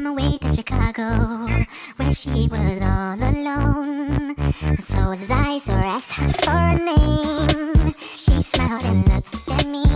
on the way to Chicago, where she was all alone. So as I so asked her for a name, she smiled and looked at me.